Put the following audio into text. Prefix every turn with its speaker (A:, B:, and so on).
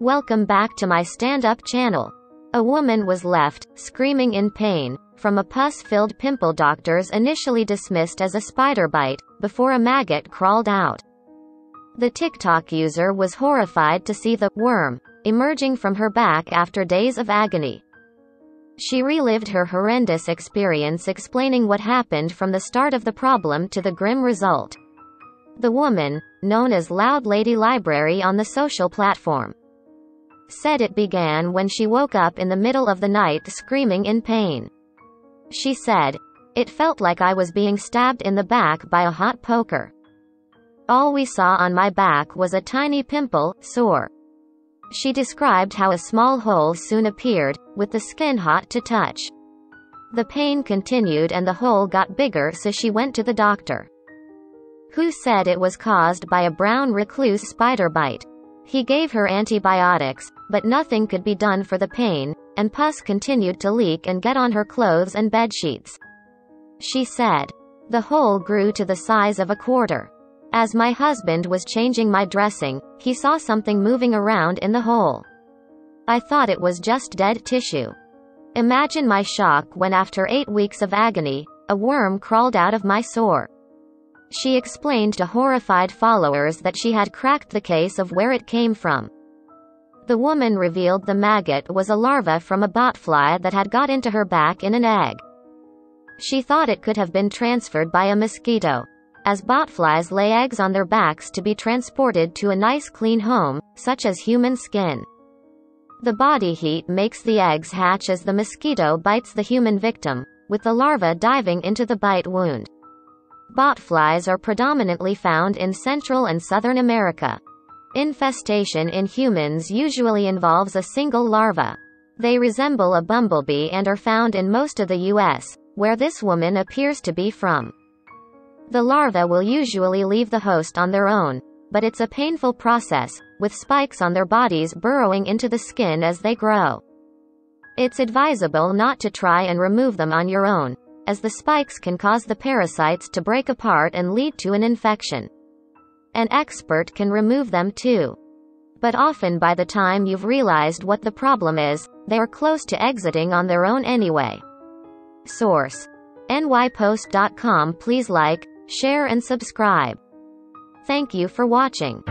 A: Welcome back to my stand-up channel. A woman was left, screaming in pain, from a pus-filled pimple doctors initially dismissed as a spider bite, before a maggot crawled out. The TikTok user was horrified to see the worm emerging from her back after days of agony. She relived her horrendous experience explaining what happened from the start of the problem to the grim result. The woman, known as Loud Lady Library on the social platform, said it began when she woke up in the middle of the night screaming in pain. She said, It felt like I was being stabbed in the back by a hot poker. All we saw on my back was a tiny pimple, sore. She described how a small hole soon appeared, with the skin hot to touch. The pain continued and the hole got bigger so she went to the doctor. Who said it was caused by a brown recluse spider bite. He gave her antibiotics, but nothing could be done for the pain, and pus continued to leak and get on her clothes and bed sheets. She said. The hole grew to the size of a quarter. As my husband was changing my dressing, he saw something moving around in the hole. I thought it was just dead tissue. Imagine my shock when after eight weeks of agony, a worm crawled out of my sore. She explained to horrified followers that she had cracked the case of where it came from. The woman revealed the maggot was a larva from a botfly that had got into her back in an egg. She thought it could have been transferred by a mosquito, as botflies lay eggs on their backs to be transported to a nice clean home, such as human skin. The body heat makes the eggs hatch as the mosquito bites the human victim, with the larva diving into the bite wound. Botflies are predominantly found in Central and Southern America. Infestation in humans usually involves a single larva. They resemble a bumblebee and are found in most of the U.S., where this woman appears to be from. The larva will usually leave the host on their own, but it's a painful process, with spikes on their bodies burrowing into the skin as they grow. It's advisable not to try and remove them on your own, as the spikes can cause the parasites to break apart and lead to an infection. An expert can remove them too. But often by the time you've realized what the problem is, they are close to exiting on their own anyway. Source. nypost.com Please like, share and subscribe. Thank you for watching.